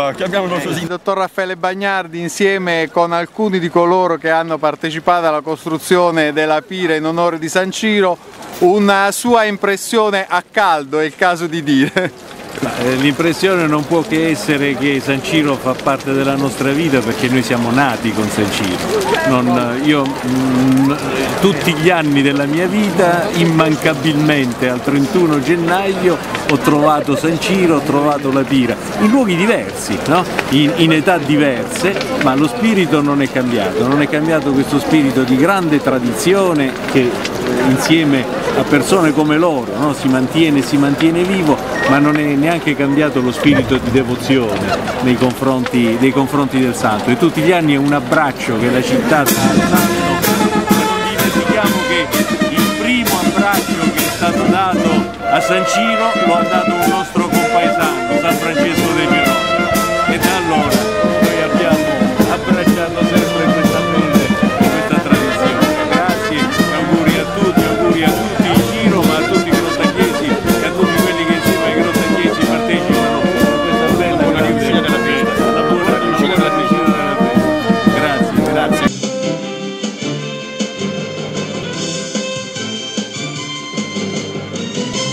Il nostro Il dottor Raffaele Bagnardi insieme con alcuni di coloro che hanno partecipato alla costruzione della pira in onore di San Ciro, una sua impressione a caldo, è il caso di dire. Eh, l'impressione non può che essere che San Ciro fa parte della nostra vita perché noi siamo nati con San Ciro. Non, io mh, tutti gli anni della mia vita immancabilmente al 31 gennaio ho trovato San Ciro, ho trovato la Pira, in luoghi diversi, no? in, in età diverse, ma lo spirito non è cambiato, non è cambiato questo spirito di grande tradizione che eh, insieme a persone come loro no? si, mantiene, si mantiene vivo, ma non è neanche cambiato lo spirito di devozione nei confronti, nei confronti del santo. E tutti gli anni è un abbraccio che la città sta dando, ma non dimentichiamo che il primo abbraccio che è stato dato a San Ciro lo ha dato un nostro compaesano